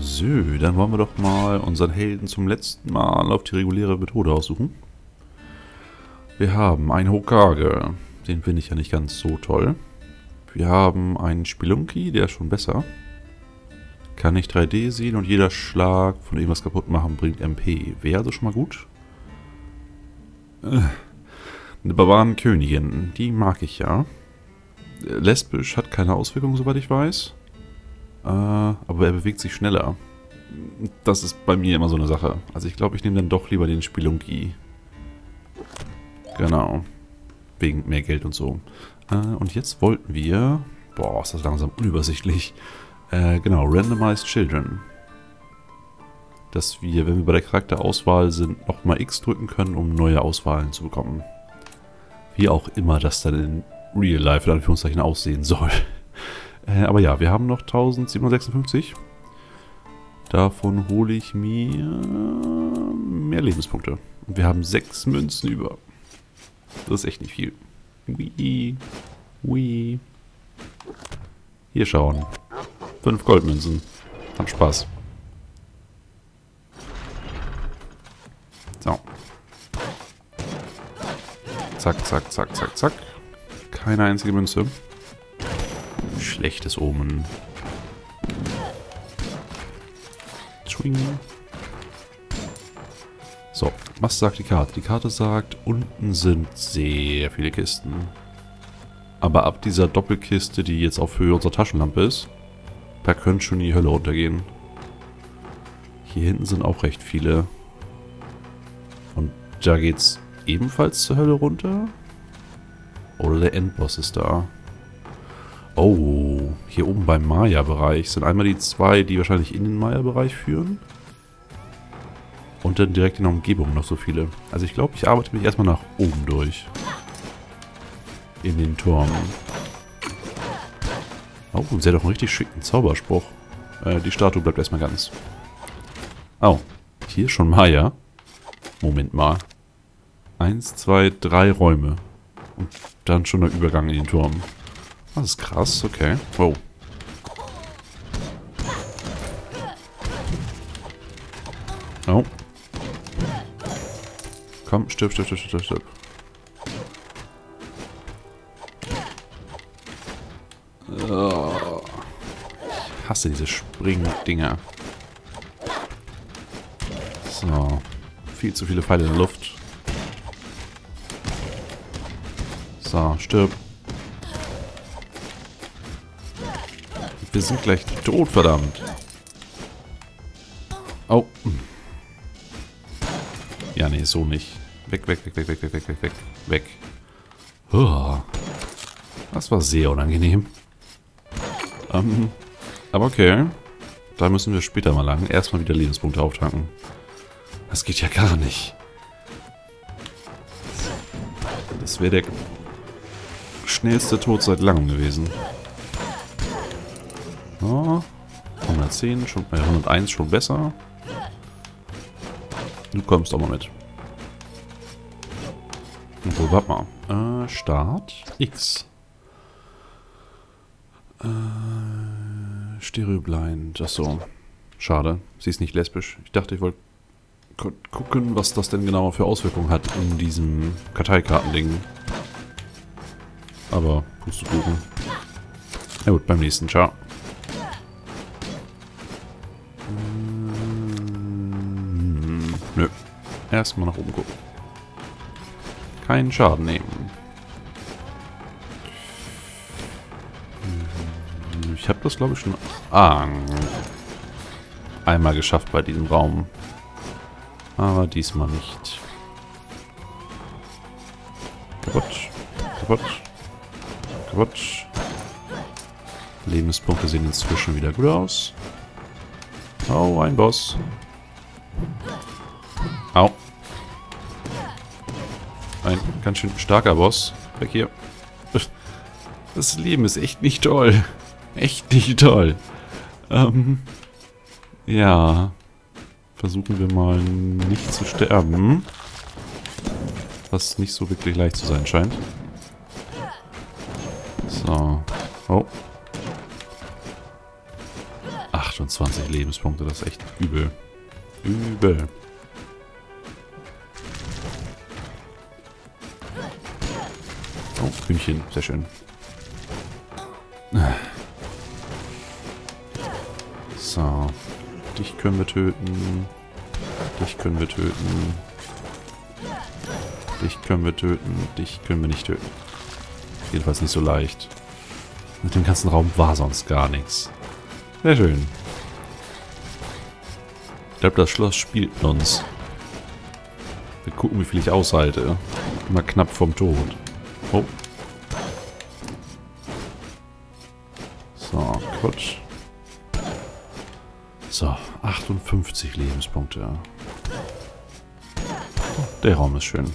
So, dann wollen wir doch mal unseren Helden zum letzten Mal auf die reguläre Methode aussuchen. Wir haben einen Hokage. Den finde ich ja nicht ganz so toll. Wir haben einen Spelunky, der ist schon besser. Kann nicht 3D sehen und jeder Schlag von irgendwas kaputt machen bringt MP. Wäre also schon mal gut. Äh, eine Barbarenkönigin, die mag ich ja. Lesbisch hat keine Auswirkungen, soweit ich weiß. Äh, aber er bewegt sich schneller. Das ist bei mir immer so eine Sache. Also ich glaube, ich nehme dann doch lieber den Spelunky. Genau. Wegen mehr Geld und so. Äh, und jetzt wollten wir... Boah, ist das langsam unübersichtlich. Äh, genau, Randomized Children. Dass wir, wenn wir bei der Charakterauswahl sind, nochmal X drücken können, um neue Auswahlen zu bekommen. Wie auch immer das dann in Real Life in Anführungszeichen aussehen soll. Äh, aber ja, wir haben noch 1756. Davon hole ich mir mehr Lebenspunkte. Und wir haben sechs Münzen über. Das ist echt nicht viel. Wii. Wii. Hier schauen. Fünf Goldmünzen. Hat Spaß. So. Zack, zack, zack, zack, zack. Keine einzige Münze. Schlechtes Omen. Swing. So, was sagt die Karte? Die Karte sagt, unten sind sehr viele Kisten. Aber ab dieser Doppelkiste, die jetzt auf Höhe unserer Taschenlampe ist, da könnte schon die Hölle runtergehen. Hier hinten sind auch recht viele. Und da geht's ebenfalls zur Hölle runter? Oder der Endboss ist da? Oh, hier oben beim Maya-Bereich sind einmal die zwei, die wahrscheinlich in den Maya-Bereich führen. Und dann direkt in der Umgebung noch so viele. Also ich glaube, ich arbeite mich erstmal nach oben durch. In den Turm. Oh, sie hat doch einen richtig schicken Zauberspruch. Äh, die Statue bleibt erstmal ganz. Oh, hier ist schon Maya. Moment mal. Eins, zwei, drei Räume. Und dann schon der Übergang in den Turm. Das ist krass, okay. Wow. Oh. Komm, stirb, stirb, stirb, stirb, stirb. Oh. Ich hasse diese Springdinger. So. Viel zu viele Pfeile in der Luft. So, stirb. Wir sind gleich tot, verdammt. Oh. Ja, nee, so nicht. Weg, weg, weg, weg, weg, weg, weg, weg, weg. Weg. Oh. Das war sehr unangenehm. Ähm, aber okay. Da müssen wir später mal lang. Erstmal wieder Lebenspunkte auftanken. Das geht ja gar nicht. Das wäre der schnellste Tod seit langem gewesen. Oh, 110, schon, äh, 101 schon besser. Du kommst doch mal mit. Wo, warte mal. Äh, Start. X. Äh, Stereoblind. Achso. Schade. Sie ist nicht lesbisch. Ich dachte, ich wollte gucken, was das denn genau für Auswirkungen hat in diesem Karteikartending. Aber, Pustekuchen. Na gut, beim nächsten. Ciao. Erstmal nach oben gucken. Keinen Schaden nehmen. Ich habe das, glaube ich, schon ah, einmal geschafft bei diesem Raum. Aber diesmal nicht. Kaputt. Kaputt. Kaputt. Lebenspunkte sehen inzwischen wieder gut aus. Oh, ein Boss. Ein ganz schön starker Boss. Weg hier. Das Leben ist echt nicht toll. Echt nicht toll. Ähm, ja. Versuchen wir mal nicht zu sterben. Was nicht so wirklich leicht zu sein scheint. So. Oh. 28 Lebenspunkte, das ist echt übel. Übel. Hühnchen, sehr schön. So. Dich können wir töten. Dich können wir töten. Dich können wir töten. Dich können wir nicht töten. Jedenfalls nicht so leicht. Mit dem ganzen Raum war sonst gar nichts. Sehr schön. Ich glaube, das Schloss spielt mit uns. Wir gucken, wie viel ich aushalte. Immer knapp vom Tod. Oh. So, Quatsch. So, 58 Lebenspunkte. Oh, der Raum ist schön.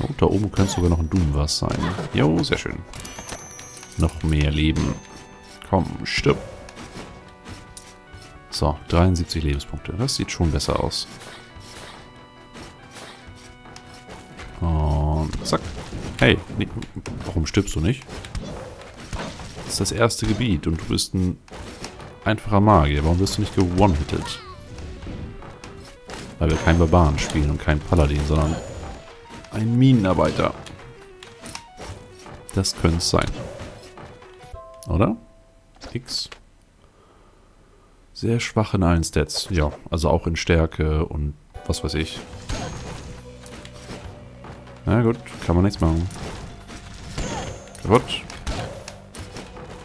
Oh, da oben könnte sogar noch ein Doom-Was sein. Jo, sehr schön. Noch mehr Leben. Komm, stirb. So, 73 Lebenspunkte. Das sieht schon besser aus. Und zack. Hey, nee, warum stirbst du nicht? Das ist das erste Gebiet und du bist ein einfacher Magier. Warum wirst du nicht gewone-hitted? Weil wir keinen Barbaren spielen und keinen Paladin, sondern ein Minenarbeiter. Das könnte es sein. Oder? X. Sehr schwach in allen Stats. Ja, also auch in Stärke und was weiß ich. Na gut, kann man nichts machen. Kaputt.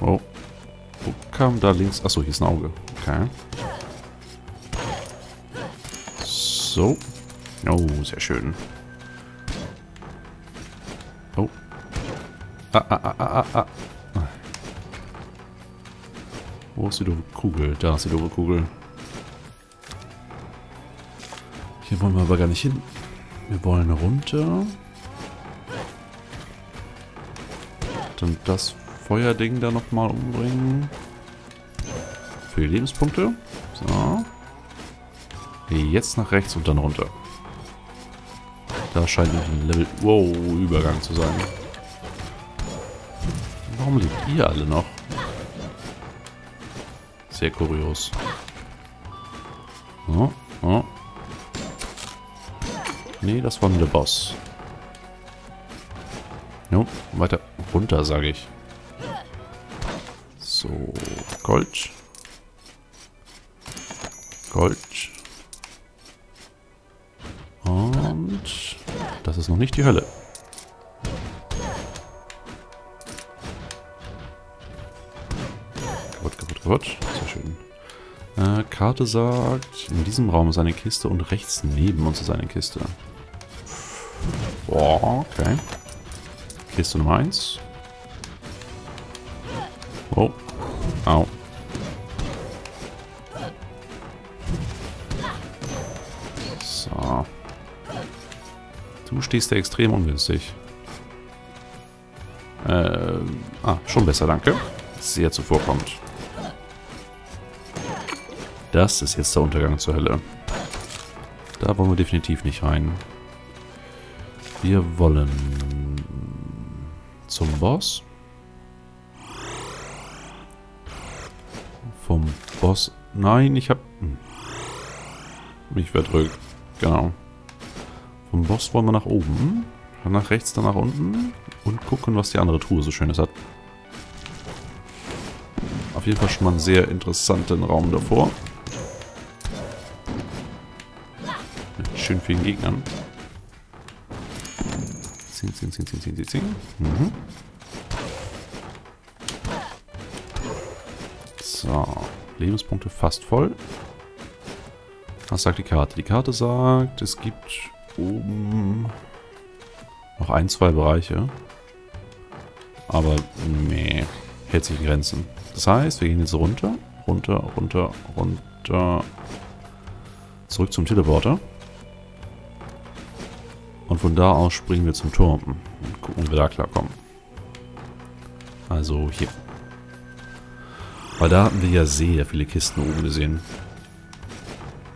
Oh. Wo kam da links? Achso, hier ist ein Auge. Okay. So. Oh, sehr schön. Oh. Ah, ah, ah, ah, ah. Wo ist die doofe Kugel? Da ist die doofe Kugel. Hier wollen wir aber gar nicht hin. Wir wollen runter. Dann das Feuerding da nochmal umbringen. Für die Lebenspunkte. So. Jetzt nach rechts und dann runter. Da scheint ein Level... Wow, Übergang zu sein. Warum lebt ihr alle noch? Sehr kurios. Oh, oh. Nee, das war nur der Boss. Jo, weiter runter, sage ich. So, Gold. Gold. Und das ist noch nicht die Hölle. Kaputt, kaputt, kaputt. Sehr schön. Äh, Karte sagt, in diesem Raum ist eine Kiste und rechts neben uns ist eine Kiste. Boah, okay. Kiste Nummer 1. Oh. Au. So. Du stehst da extrem ungünstig. Äh, ah, schon besser, danke. Sehr zuvorkommt. Das ist jetzt der Untergang zur Hölle. Da wollen wir definitiv nicht rein. Wir wollen zum Boss. Vom Boss. Nein, ich habe hm. mich verdrückt. Genau. Vom Boss wollen wir nach oben. Dann nach rechts, dann nach unten. Und gucken, was die andere Truhe so schönes hat. Auf jeden Fall schon mal einen sehr interessanten Raum davor. Mit schön vielen Gegnern. Zing, zing, zing, zing, zing, zing. Mhm. So. Lebenspunkte fast voll. Was sagt die Karte? Die Karte sagt, es gibt oben noch ein, zwei Bereiche. Aber, nee, hält sich in Grenzen. Das heißt, wir gehen jetzt runter, runter, runter, runter, zurück zum Teleporter. Und von da aus springen wir zum Turm und gucken, wie wir da klarkommen. Also hier. Weil da hatten wir ja sehr viele Kisten oben gesehen.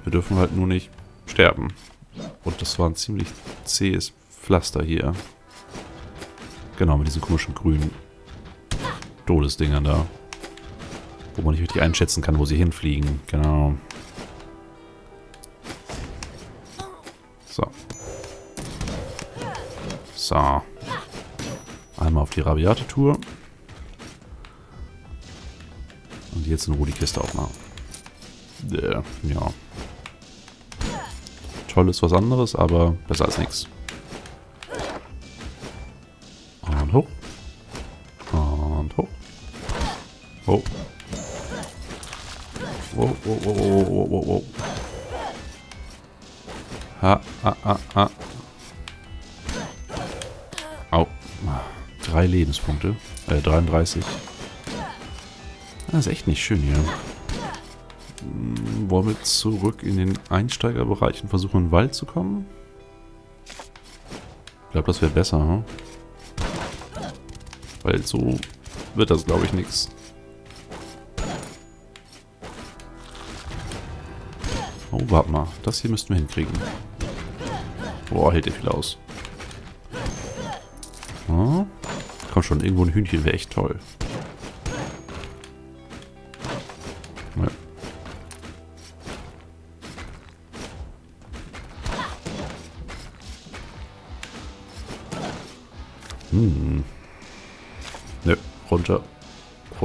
Wir dürfen halt nur nicht sterben. Und das war ein ziemlich zähes Pflaster hier. Genau, mit diesen komischen grünen Todesdingern da. Wo man nicht richtig einschätzen kann, wo sie hinfliegen. Genau. So. So. Einmal auf die rabiate Und jetzt in Ruhe die Kiste aufmachen. Äh, ja. Toll ist was anderes, aber besser als nichts. Und hoch. Und hoch. Hoch. Wow, wow, wow, wow, wow, wow, wow. Ha, ha, ha, ha. Au. Drei Lebenspunkte. Äh, 33. Das ist echt nicht schön hier. Hm, wollen wir zurück in den Einsteigerbereich und versuchen in den Wald zu kommen? Ich glaube, das wäre besser, hm? Weil so wird das, glaube ich, nichts. Oh, warte mal. Das hier müssten wir hinkriegen. Boah, hält der viel aus. Oh. Komm schon, irgendwo ein Hühnchen wäre echt toll.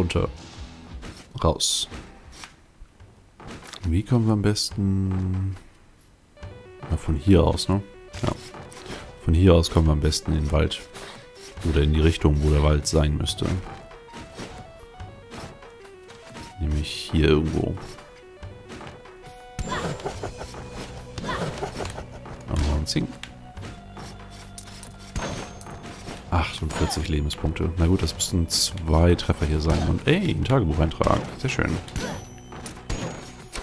Runter. Raus. Wie kommen wir am besten... Ja, von hier aus, ne? Ja. Von hier aus kommen wir am besten in den Wald. Oder in die Richtung, wo der Wald sein müsste. Nämlich hier irgendwo. Zing. 48 Lebenspunkte. Na gut, das müssten zwei Treffer hier sein. Und ey, ein Tagebucheintrag. Sehr schön.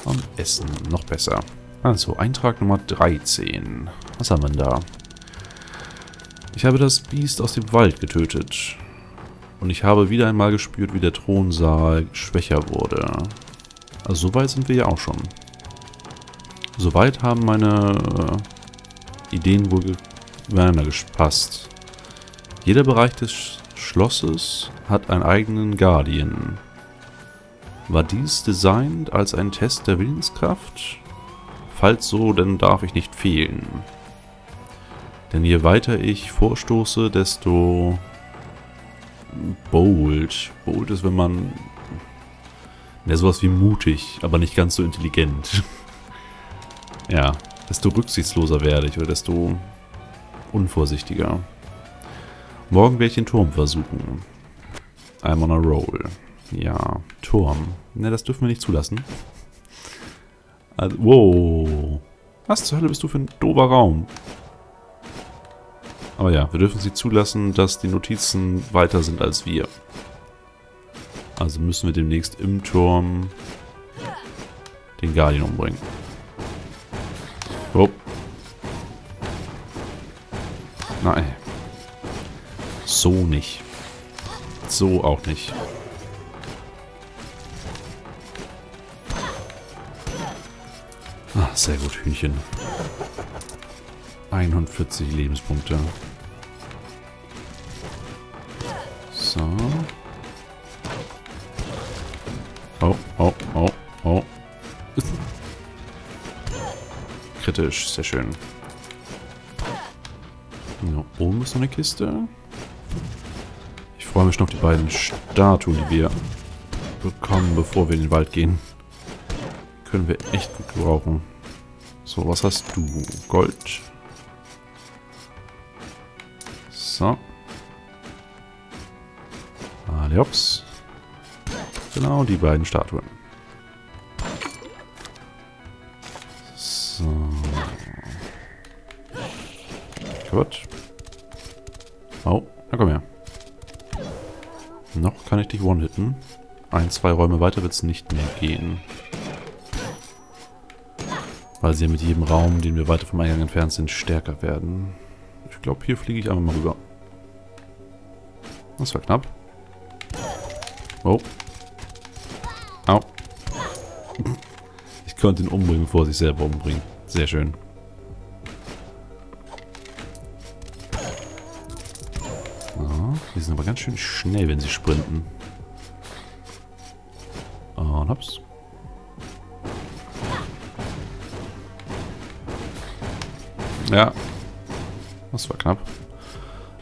Und Essen. Noch besser. Also, Eintrag Nummer 13. Was haben wir denn da? Ich habe das Biest aus dem Wald getötet. Und ich habe wieder einmal gespürt, wie der Thronsaal schwächer wurde. Also soweit sind wir ja auch schon. Soweit haben meine äh, Ideen wohl miteinander gepasst. Jeder Bereich des Schlosses hat einen eigenen Guardian. War dies designt als ein Test der Willenskraft? Falls so, dann darf ich nicht fehlen. Denn je weiter ich vorstoße, desto bold. Bold ist, wenn man... Ja, sowas wie mutig, aber nicht ganz so intelligent. ja, desto rücksichtsloser werde ich oder desto unvorsichtiger. Morgen werde ich den Turm versuchen. I'm on a roll. Ja, Turm. Ne, das dürfen wir nicht zulassen. Also, wow. Was zur Hölle bist du für ein dober Raum? Aber ja, wir dürfen sie zulassen, dass die Notizen weiter sind als wir. Also müssen wir demnächst im Turm den Guardian umbringen. Oh. Nein. So nicht. So auch nicht. Ah, sehr gut, Hühnchen. 41 Lebenspunkte. So. Oh, oh, oh, oh. Kritisch, sehr schön. Ja, oben ist noch eine Kiste. Freue mich noch auf die beiden Statuen, die wir bekommen, bevor wir in den Wald gehen. Können wir echt gut gebrauchen. So, was hast du? Gold. So. Adiops. Genau, die beiden Statuen. So. Gut. Oh, na komm her. Noch kann ich dich one-hitten. Ein, zwei Räume weiter wird es nicht mehr gehen. Weil sie mit jedem Raum, den wir weiter vom Eingang entfernt sind, stärker werden. Ich glaube, hier fliege ich einfach mal rüber. Das war knapp. Oh. Au. Ich konnte ihn umbringen, bevor er sich selber umbringt. Sehr schön. Die sind aber ganz schön schnell, wenn sie sprinten. und hops. Ja. Das war knapp.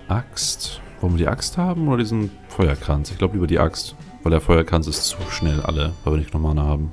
Axt. Wollen wir die Axt haben oder diesen Feuerkranz? Ich glaube lieber die Axt. Weil der Feuerkranz ist zu schnell alle, weil wir nicht noch Mana haben.